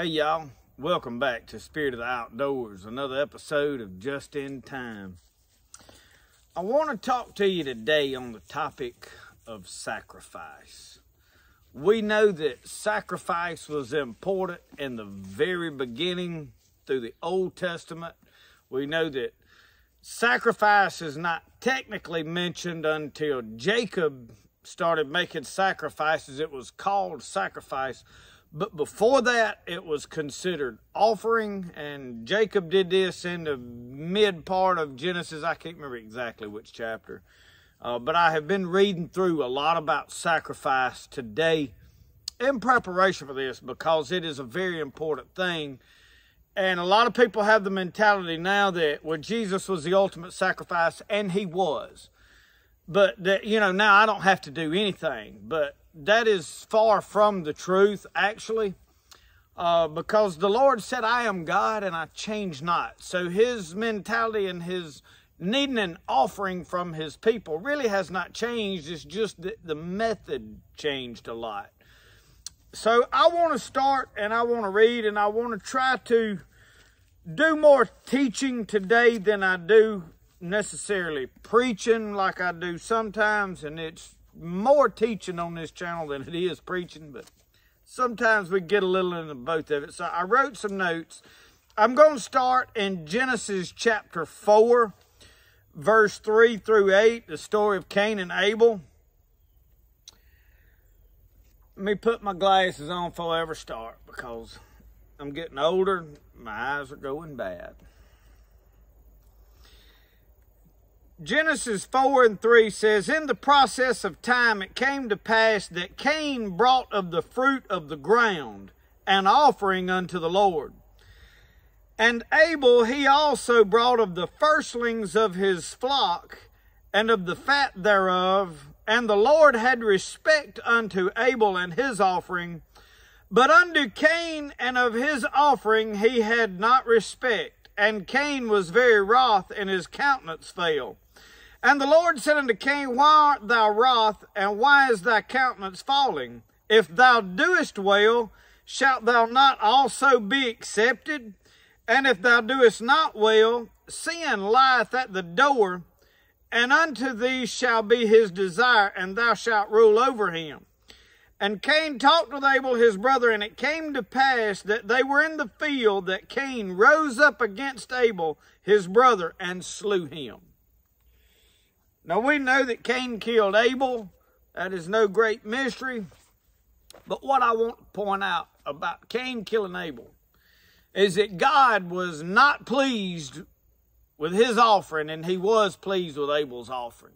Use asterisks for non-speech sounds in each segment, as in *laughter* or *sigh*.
Hey, y'all. Welcome back to Spirit of the Outdoors, another episode of Just in Time. I want to talk to you today on the topic of sacrifice. We know that sacrifice was important in the very beginning through the Old Testament. We know that sacrifice is not technically mentioned until Jacob started making sacrifices. It was called sacrifice but before that, it was considered offering, and Jacob did this in the mid part of Genesis. I can't remember exactly which chapter, uh, but I have been reading through a lot about sacrifice today in preparation for this because it is a very important thing. And a lot of people have the mentality now that well, Jesus was the ultimate sacrifice, and he was. But that, you know, now I don't have to do anything. But that is far from the truth, actually, uh, because the Lord said, I am God and I change not. So his mentality and his needing an offering from his people really has not changed. It's just that the method changed a lot. So I want to start and I want to read and I want to try to do more teaching today than I do necessarily preaching like I do sometimes. And it's more teaching on this channel than it is preaching, but sometimes we get a little into both of it. So I wrote some notes. I'm going to start in Genesis chapter 4, verse 3 through 8, the story of Cain and Abel. Let me put my glasses on before I ever start because I'm getting older. My eyes are going bad. Genesis 4 and 3 says, In the process of time it came to pass that Cain brought of the fruit of the ground an offering unto the Lord. And Abel he also brought of the firstlings of his flock and of the fat thereof. And the Lord had respect unto Abel and his offering, but unto Cain and of his offering he had not respect. And Cain was very wroth, and his countenance fell. And the Lord said unto Cain, Why art thou wroth, and why is thy countenance falling? If thou doest well, shalt thou not also be accepted? And if thou doest not well, sin lieth at the door, and unto thee shall be his desire, and thou shalt rule over him. And Cain talked with Abel his brother, and it came to pass that they were in the field, that Cain rose up against Abel his brother, and slew him. Now we know that Cain killed Abel. That is no great mystery. But what I want to point out about Cain killing Abel is that God was not pleased with his offering, and he was pleased with Abel's offering.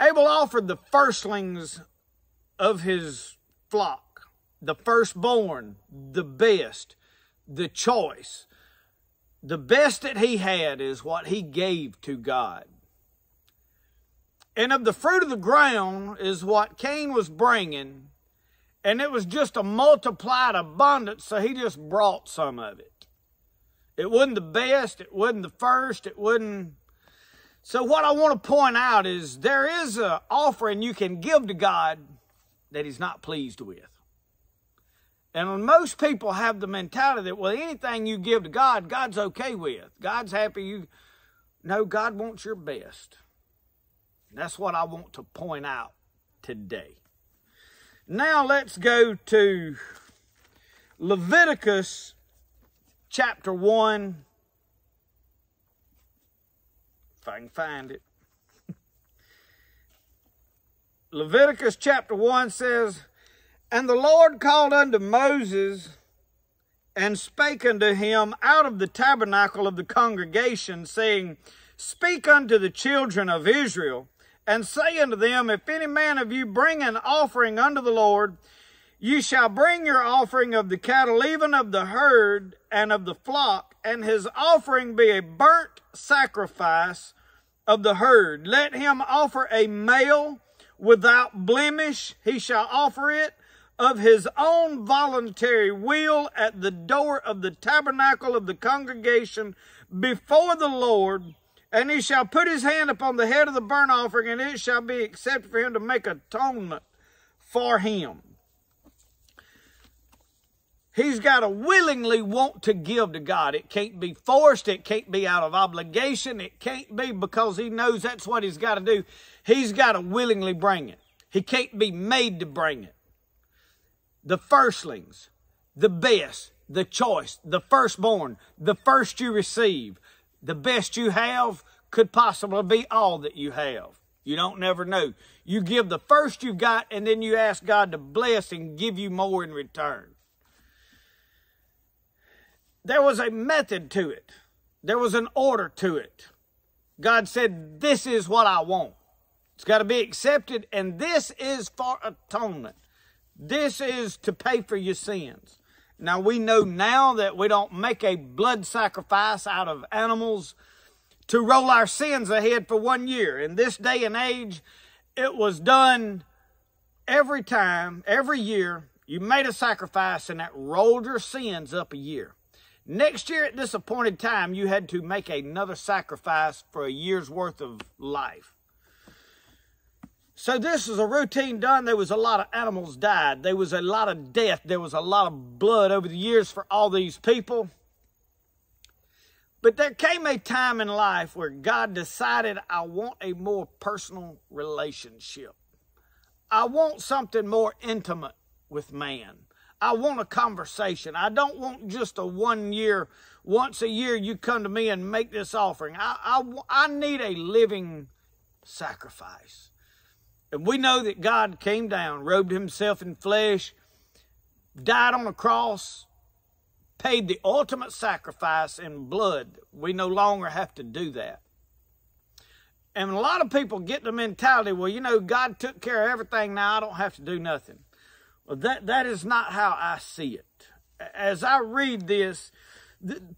Abel offered the firstlings of his flock, the firstborn, the best, the choice. The best that he had is what he gave to God. And of the fruit of the ground is what Cain was bringing. And it was just a multiplied abundance, so he just brought some of it. It wasn't the best, it wasn't the first, it wasn't. So, what I want to point out is there is an offering you can give to God that He's not pleased with. And most people have the mentality that, well, anything you give to God, God's okay with. God's happy you. No, God wants your best. That's what I want to point out today. Now let's go to Leviticus chapter 1. If I can find it. *laughs* Leviticus chapter 1 says, And the Lord called unto Moses and spake unto him out of the tabernacle of the congregation, saying, Speak unto the children of Israel and say unto them, If any man of you bring an offering unto the Lord, you shall bring your offering of the cattle, even of the herd and of the flock, and his offering be a burnt sacrifice of the herd. Let him offer a male without blemish. He shall offer it of his own voluntary will at the door of the tabernacle of the congregation before the Lord and he shall put his hand upon the head of the burnt offering, and it shall be accepted for him to make atonement for him. He's got to willingly want to give to God. It can't be forced. It can't be out of obligation. It can't be because he knows that's what he's got to do. He's got to willingly bring it. He can't be made to bring it. The firstlings, the best, the choice, the firstborn, the first you receive, the best you have could possibly be all that you have. You don't never know. You give the first you got and then you ask God to bless and give you more in return there was a method to it. There was an order to it. God said, This is what I want. It's got to be accepted, and this is for atonement. This is to pay for your sins. Now, we know now that we don't make a blood sacrifice out of animals to roll our sins ahead for one year. In this day and age, it was done every time, every year. You made a sacrifice, and that rolled your sins up a year. Next year at this appointed time, you had to make another sacrifice for a year's worth of life. So this is a routine done. There was a lot of animals died. There was a lot of death. There was a lot of blood over the years for all these people. But there came a time in life where God decided, I want a more personal relationship. I want something more intimate with man. I want a conversation. I don't want just a one year, once a year you come to me and make this offering. I, I, I need a living sacrifice. And we know that God came down, robed himself in flesh, died on a cross, paid the ultimate sacrifice in blood. We no longer have to do that. And a lot of people get the mentality, well, you know, God took care of everything, now I don't have to do nothing. Well, that, that is not how I see it. As I read this,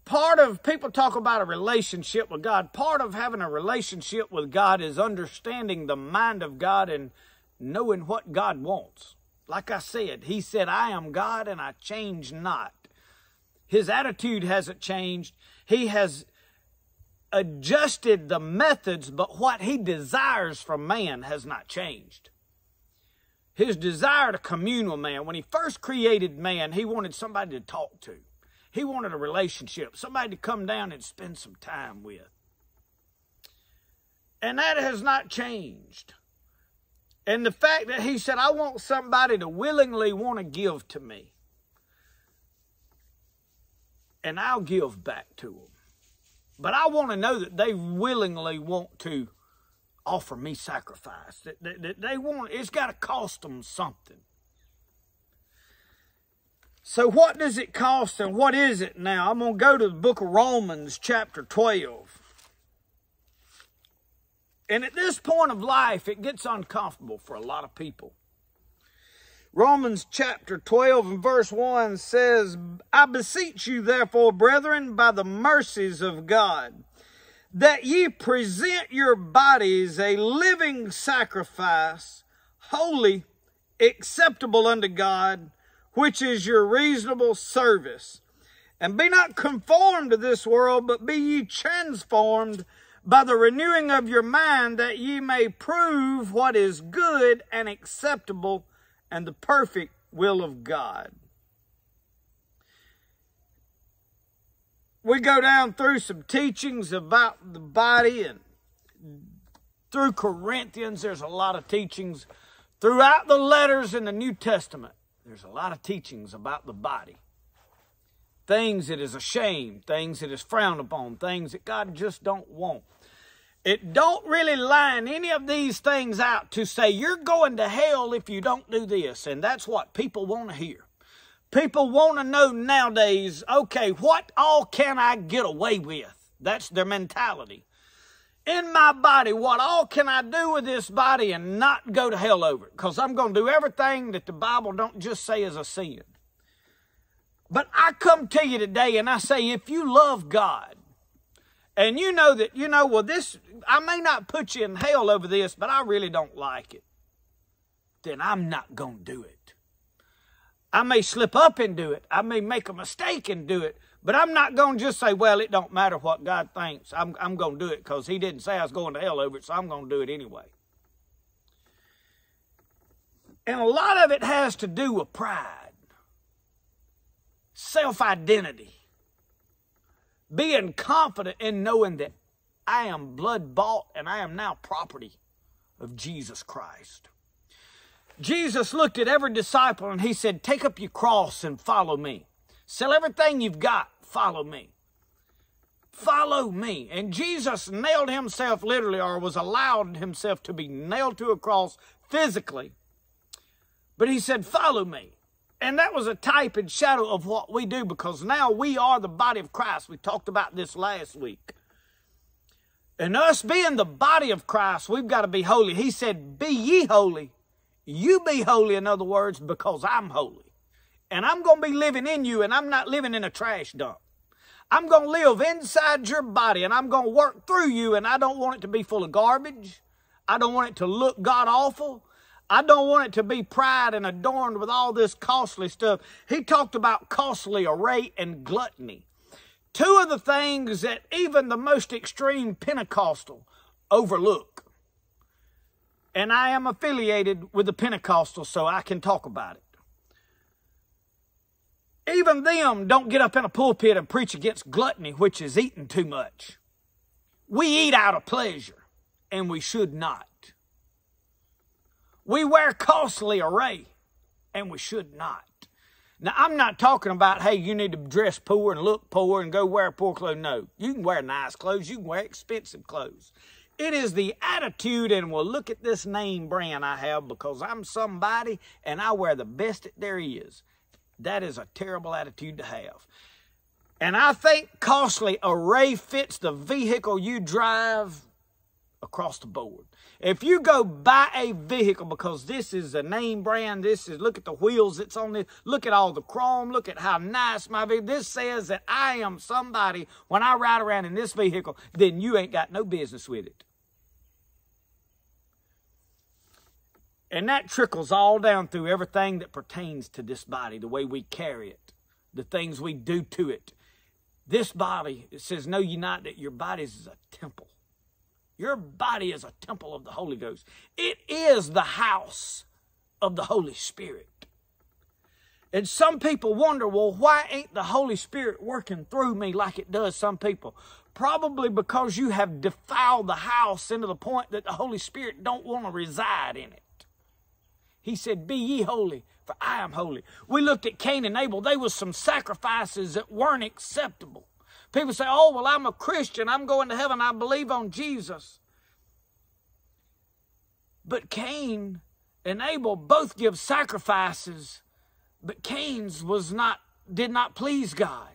part of people talk about a relationship with God. Part of having a relationship with God is understanding the mind of God and knowing what God wants. Like I said, He said, I am God and I change not. His attitude hasn't changed. He has adjusted the methods, but what He desires from man has not changed his desire to commune with man. When he first created man, he wanted somebody to talk to. He wanted a relationship, somebody to come down and spend some time with. And that has not changed. And the fact that he said, I want somebody to willingly want to give to me. And I'll give back to them. But I want to know that they willingly want to offer me sacrifice. That, that, that they want, it's got to cost them something. So, what does it cost and what is it now? I'm going to go to the book of Romans, chapter 12. And at this point of life, it gets uncomfortable for a lot of people. Romans chapter 12 and verse 1 says, I beseech you, therefore, brethren, by the mercies of God that ye present your bodies a living sacrifice, holy, acceptable unto God, which is your reasonable service. And be not conformed to this world, but be ye transformed by the renewing of your mind, that ye may prove what is good and acceptable and the perfect will of God. we go down through some teachings about the body and through Corinthians, there's a lot of teachings. Throughout the letters in the New Testament, there's a lot of teachings about the body. Things that is a shame, things that is frowned upon, things that God just don't want. It don't really line any of these things out to say you're going to hell if you don't do this. And that's what people want to hear. People want to know nowadays, okay, what all can I get away with? That's their mentality. In my body, what all can I do with this body and not go to hell over it? Because I'm going to do everything that the Bible don't just say is a sin. But I come to you today and I say, if you love God, and you know that, you know, well, this, I may not put you in hell over this, but I really don't like it, then I'm not going to do it. I may slip up and do it. I may make a mistake and do it. But I'm not going to just say, well, it don't matter what God thinks. I'm, I'm going to do it because he didn't say I was going to hell over it, so I'm going to do it anyway. And a lot of it has to do with pride. self identity, being confident in knowing that I am blood bought and I am now property of Jesus Christ. Jesus looked at every disciple and he said, Take up your cross and follow me. Sell everything you've got, follow me. Follow me. And Jesus nailed himself literally, or was allowed himself to be nailed to a cross physically. But he said, Follow me. And that was a type and shadow of what we do because now we are the body of Christ. We talked about this last week. And us being the body of Christ, we've got to be holy. He said, Be ye holy. You be holy, in other words, because I'm holy. And I'm going to be living in you, and I'm not living in a trash dump. I'm going to live inside your body, and I'm going to work through you, and I don't want it to be full of garbage. I don't want it to look God awful. I don't want it to be pride and adorned with all this costly stuff. He talked about costly array and gluttony. Two of the things that even the most extreme Pentecostal overlook. And I am affiliated with the Pentecostal, so I can talk about it. Even them don't get up in a pulpit and preach against gluttony, which is eating too much. We eat out of pleasure, and we should not. We wear costly array, and we should not. Now, I'm not talking about, hey, you need to dress poor and look poor and go wear poor clothes. No, you can wear nice clothes, you can wear expensive clothes. It is the attitude, and well, look at this name brand I have because I'm somebody and I wear the best that there is. That is a terrible attitude to have. And I think costly array fits the vehicle you drive across the board. If you go buy a vehicle because this is a name brand, this is look at the wheels that's on this, look at all the chrome, look at how nice my vehicle. This says that I am somebody when I ride around in this vehicle, then you ain't got no business with it. And that trickles all down through everything that pertains to this body, the way we carry it, the things we do to it. This body, it says, Know ye not that your body is a temple your body is a temple of the Holy Ghost. It is the house of the Holy Spirit. And some people wonder, well, why ain't the Holy Spirit working through me like it does some people? Probably because you have defiled the house into the point that the Holy Spirit don't want to reside in it. He said, Be ye holy, for I am holy. We looked at Cain and Abel. They was some sacrifices that weren't acceptable. People say, oh, well, I'm a Christian. I'm going to heaven. I believe on Jesus. But Cain and Abel both give sacrifices, but Cain's was not, did not please God.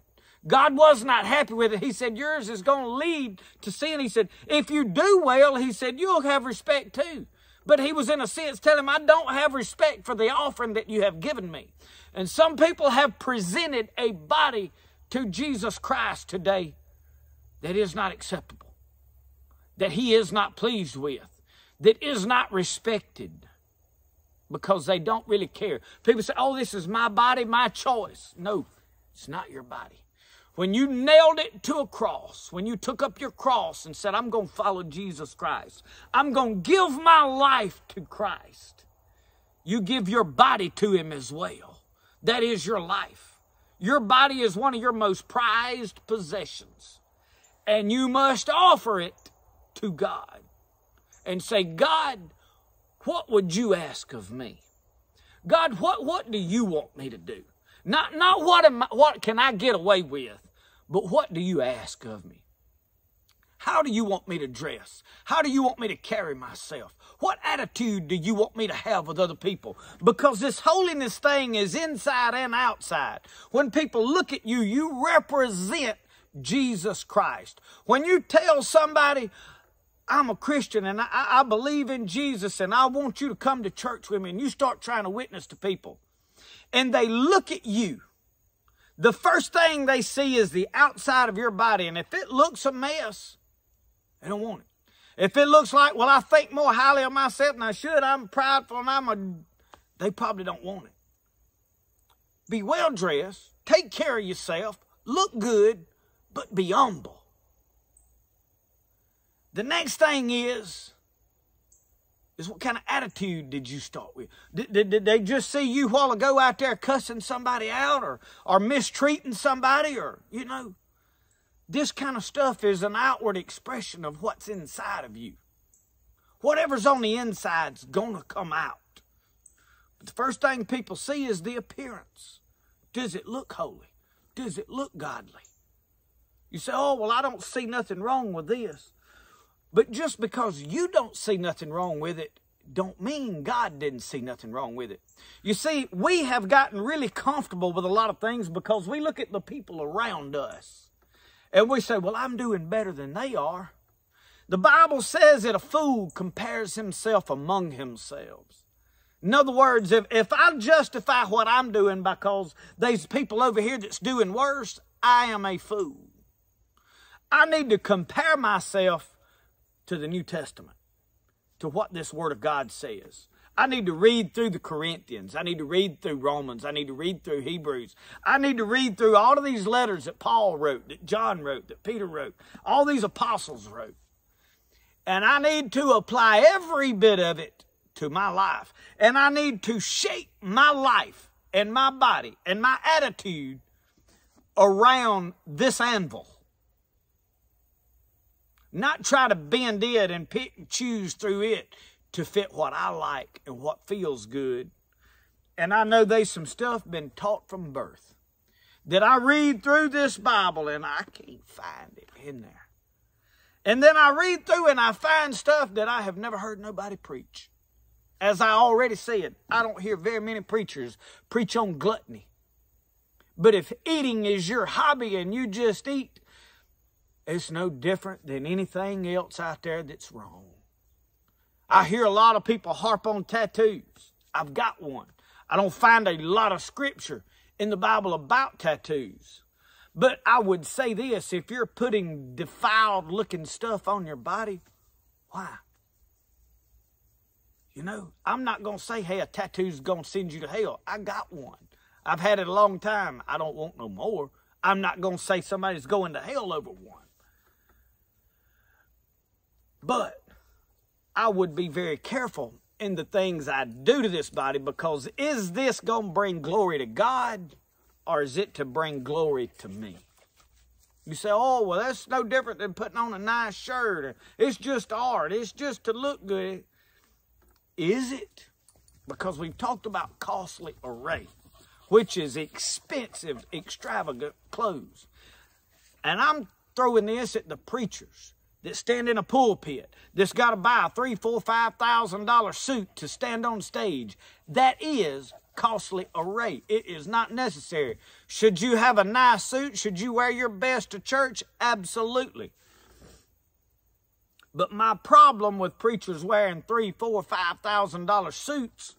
God was not happy with it. He said, yours is going to lead to sin. He said, if you do well, he said, you'll have respect too. But he was in a sense telling him, I don't have respect for the offering that you have given me. And some people have presented a body to Jesus Christ today that is not acceptable, that He is not pleased with, that is not respected because they don't really care. People say, oh, this is my body, my choice. No, it's not your body. When you nailed it to a cross, when you took up your cross and said, I'm going to follow Jesus Christ, I'm going to give my life to Christ, you give your body to Him as well. That is your life. Your body is one of your most prized possessions. And you must offer it to God and say, God, what would you ask of me? God, what, what do you want me to do? Not, not what, am I, what can I get away with, but what do you ask of me? How do you want me to dress? How do you want me to carry myself? What attitude do you want me to have with other people? Because this holiness thing is inside and outside. When people look at you, you represent Jesus Christ. When you tell somebody, I'm a Christian and I, I, believe in Jesus and I want you to come to church with me, and you start trying to witness to people, and they look at you, the first thing they see is the outside of your body. And if it looks a mess, they don't want it. If it looks like, well, I think more highly of myself than I should, I'm prideful and I'm a, they probably don't want it. Be well dressed, take care of yourself, look good, but be humble. The next thing is, is what kind of attitude did you start with? Did, did, did, they just see you while ago out there cussing somebody out or, or mistreating somebody or, you know? This kind of stuff is an outward expression of what's inside of you. Whatever's on the inside's going to come out. But the first thing people see is the appearance. Does it look holy? Does it look godly? You say, oh, well, I don't see nothing wrong with this. But just because you don't see nothing wrong with it, don't mean God didn't see nothing wrong with it. You see, we have gotten really comfortable with a lot of things because we look at the people around us and we say, well, I'm doing better than they are. The Bible says that a fool compares himself among themselves. In other words, if, if I justify what I'm doing because there's people over here that's doing worse, I am a fool. I need to compare myself to the New Testament, to what this Word of God says. I need to read through the Corinthians. I need to read through Romans. I need to read through Hebrews. I need to read through all of these letters that Paul wrote, that John wrote, that Peter wrote, all these apostles wrote. And I need to apply every bit of it to my life. And I need to shape my life and my body and my attitude around this anvil. Not try to bend it and pick and choose through it to fit what I like and what feels good. And I know there's some stuff been taught from birth that I read through this Bible and I can't find it in there. And then I read through and I find stuff that I have never heard nobody preach. As I already said, I don't hear very many preachers preach on gluttony. But if eating is your hobby and you just eat, it's no different than anything else out there that's wrong. I hear a lot of people harp on tattoos. I've got one. I don't find a lot of scripture in the Bible about tattoos. But I would say this if you're putting defiled looking stuff on your body, why? You know, I'm not going to say, hey, a tattoo's going to send you to hell. I got one. I've had it a long time. I don't want no more. I'm not going to say somebody's going to hell over one. But I would be very careful in the things I do to this body because is this going to bring glory to God or is it to bring glory to me? You say, oh, well, that's no different than putting on a nice shirt. It's just art. It's just to look good. Is it? Because we've talked about costly array, which is expensive, extravagant clothes. And I'm throwing this at the preachers that stand in a pulpit that's got to buy a three, four, five thousand dollar suit to stand on stage. That is costly array. It is not necessary. Should you have a nice suit? Should you wear your best to church? Absolutely. But my problem with preachers wearing three, four, five thousand dollar suits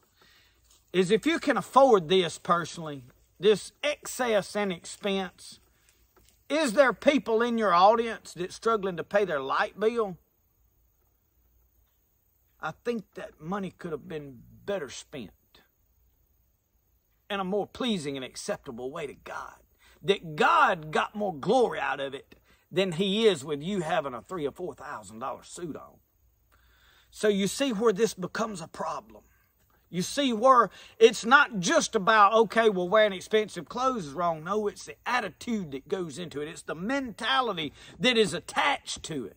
is if you can afford this personally, this excess and expense, is there people in your audience that's struggling to pay their light bill? I think that money could have been better spent in a more pleasing and acceptable way to God. That God got more glory out of it than He is with you having a three or four thousand dollar suit on. So you see where this becomes a problem. You see where it's not just about, okay, well, wearing expensive clothes is wrong. No, it's the attitude that goes into it, it's the mentality that is attached to it.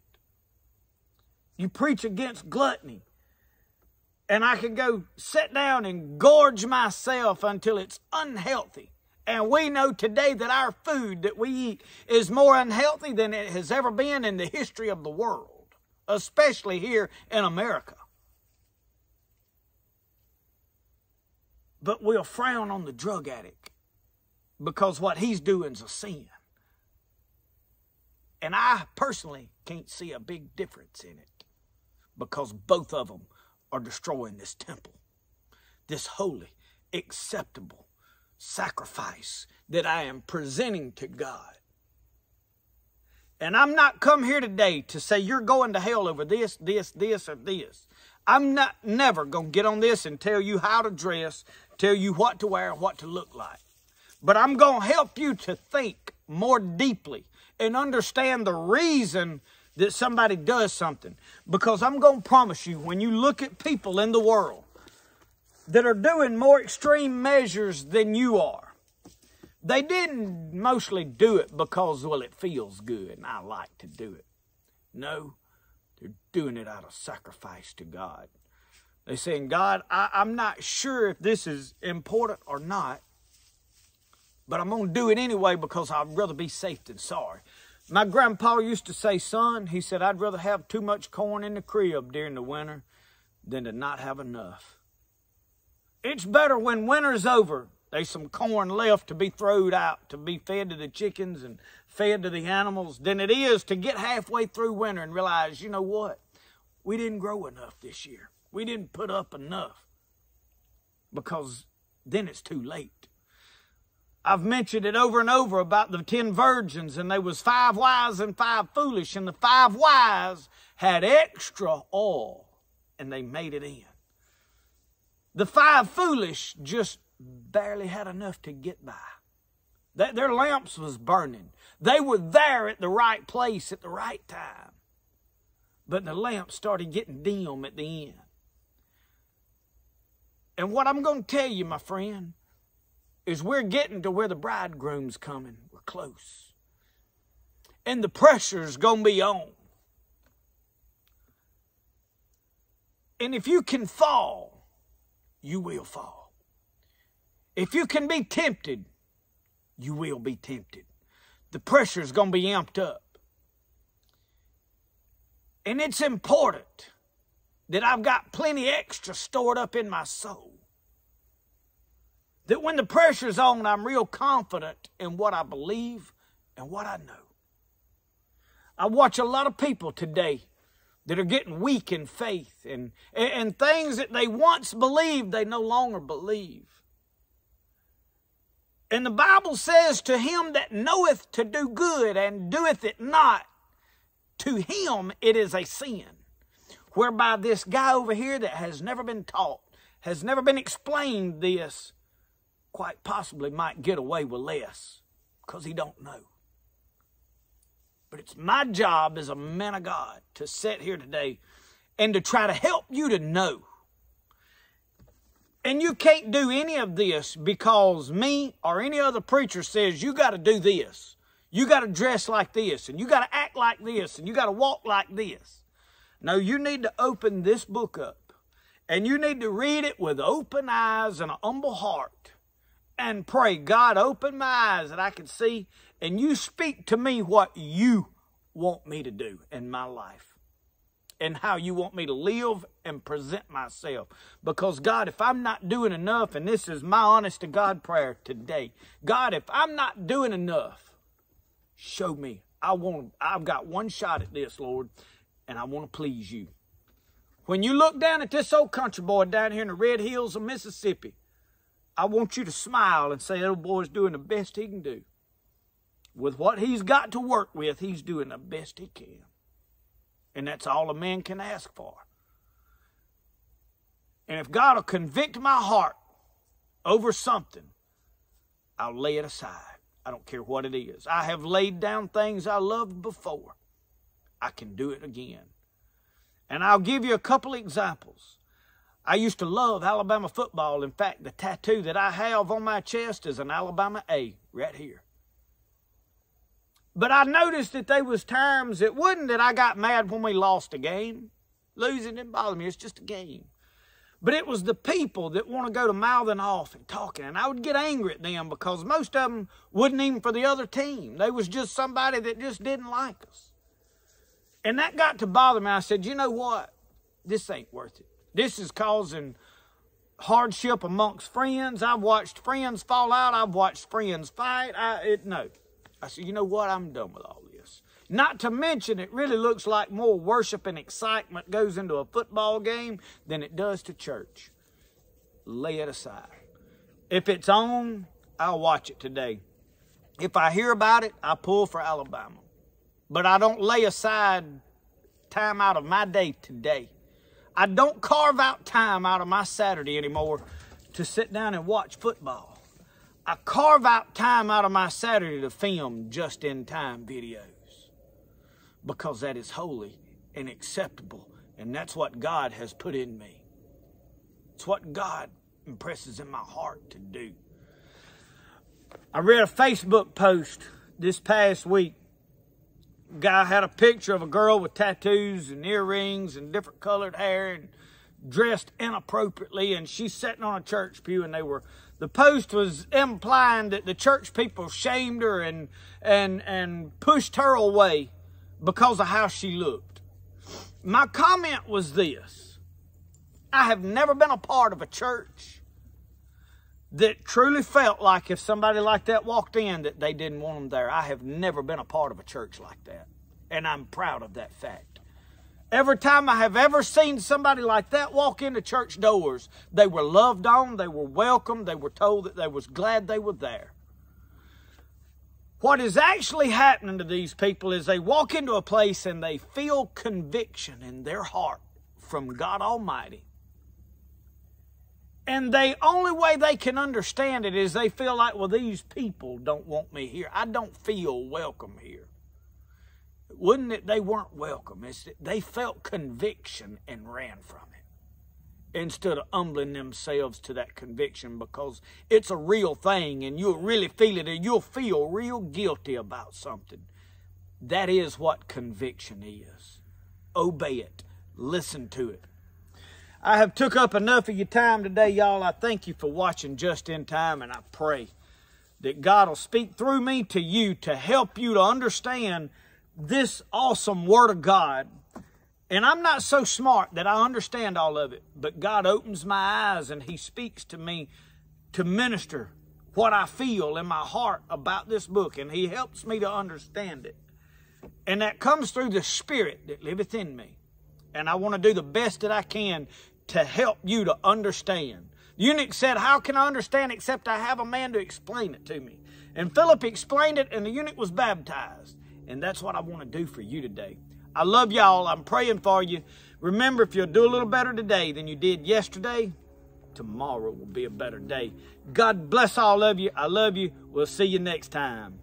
You preach against gluttony. And I can go sit down and gorge myself until it's unhealthy. And we know today that our food that we eat is more unhealthy than it has ever been in the history of the world, especially here in America. But we'll frown on the drug addict because what he's doing is a sin. And I personally can't see a big difference in it because both of them are destroying this temple, this holy, acceptable sacrifice that I am presenting to God. And I'm not come here today to say you're going to hell over this, this, this, or this. I'm not never going to get on this and tell you how to dress, tell you what to wear, what to look like. But I'm going to help you to think more deeply and understand the reason that somebody does something. Because I'm going to promise you, when you look at people in the world that are doing more extreme measures than you are, they didn't mostly do it because, well, it feels good and I like to do it. No, they're doing it out of sacrifice to God. They're saying, God, I, I'm not sure if this is important or not, but I'm going to do it anyway because I'd rather be safe than sorry. My grandpa used to say, son, he said, I'd rather have too much corn in the crib during the winter than to not have enough. It's better when winter's over. There's some corn left to be throwed out, to be fed to the chickens and fed to the animals, than it is to get halfway through winter and realize, you know what? We didn't grow enough this year. We didn't put up enough because then it's too late. I've mentioned it over and over about the ten virgins, and there was five wise and five foolish, and the five wise had extra oil, and they made it in. The five foolish just barely had enough to get by. Their lamps was burning. They were there at the right place at the right time. But the lamps started getting dim at the end. And what I'm going to tell you, my friend, is we're getting to where the bridegroom's coming. We're close. And the pressure's going to be on. And if you can fall, you will fall. If you can be tempted, you will be tempted. The pressure's going to be amped up. And it's important that I've got plenty extra stored up in my soul that when the pressure's on, I'm real confident in what I believe and what I know. I watch a lot of people today that are getting weak in faith and, and things that they once believed they no longer believe. And the Bible says, To him that knoweth to do good and doeth it not, to him it is a sin. Whereby this guy over here that has never been taught, has never been explained this, quite possibly might get away with less because he don't know. But it's my job as a man of God to sit here today and to try to help you to know. And you can't do any of this because me or any other preacher says you got to do this. You got to dress like this and you got to act like this and you got to walk like this. No, you need to open this book up and you need to read it with open eyes and an humble heart and pray, God, open my eyes that I can see, and you speak to me what you want me to do in my life and how you want me to live and present myself. Because, God, if I'm not doing enough, and this is my honest to God prayer today, God, if I'm not doing enough, show me. I want, I've got one shot at this, Lord, and I want to please you. When you look down at this old country boy down here in the red hills of Mississippi, I want you to smile and say, that old boy's doing the best he can do. With what he's got to work with, he's doing the best he can. And that's all a man can ask for. And if God will convict my heart over something, I'll lay it aside. I don't care what it is. I have laid down things I loved before. I can do it again. And I'll give you a couple examples. I used to love Alabama football. In fact, the tattoo that I have on my chest is an Alabama A right here. But I noticed that there was times it wasn't that I got mad when we lost a game. Losing didn't bother me. It's just a game. But it was the people that want to go to mouthing off and talking. And I would get angry at them because most of them wouldn't even for the other team. They was just somebody that just didn't like us. And that got to bother me. I said, you know what? This ain't worth it. This is causing hardship amongst friends. I've watched friends fall out. I've watched friends fight. I, it, no. I said, you know what? I'm done with all this. Not to mention, it really looks like more worship and excitement goes into a football game than it does to church. Lay it aside. If it's on, I'll watch it today. If I hear about it, I pull for Alabama. But I don't lay aside time out of my day today I don't carve out time out of my Saturday anymore to sit down and watch football. I carve out time out of my Saturday to film just in time videos. because that is holy and acceptable. And that's what God has put in me. It's what God impresses in my heart to do. I read a Facebook post this past week. Guy had a picture of a girl with tattoos and earrings and different colored hair and dressed inappropriately, and she's sitting on a church pew, and they were. The post was implying that the church people shamed her and and and pushed her away because of how she looked. My comment was this: I have never been a part of a church that truly felt like if somebody like that walked in that they didn't want them there. I have never been a part of a church like that. And I'm proud of that fact. Every time I have ever seen somebody like that walk into church doors, they were loved on, they were welcomed, they were told that they was glad they were there. What is actually happening to these people is they walk into a place and they feel conviction in their heart from God Almighty and the only way they can understand it is they feel like, well, these people don't want me here. I don't feel welcome here. Wouldn't it they weren't welcome? It's they felt conviction and ran from it instead of humbling themselves to that conviction because it's a real thing and you'll really feel it and you'll feel real guilty about something. That is what conviction is. Obey it. Listen to it. I have took up enough of your time today, y'all. I thank you for watching just in time, and I pray that God will speak through me to you to help you to understand this awesome Word of God. And I'm not so smart that I understand all of it, but God opens my eyes and He speaks to me to minister what I feel in my heart about this book, and He helps me to understand it. And that comes through the Spirit that liveth in me. And I want to do the best that I can to help you to understand. The eunuch said, How can I understand except I have a man to explain it to me? And Philip explained it, and the eunuch was baptized. And that's what I want to do for you today. I love y'all. I'm praying for you. Remember, if you'll do a little better today than you did yesterday, tomorrow will be a better day. God bless all of you. I love you. We'll see you next time.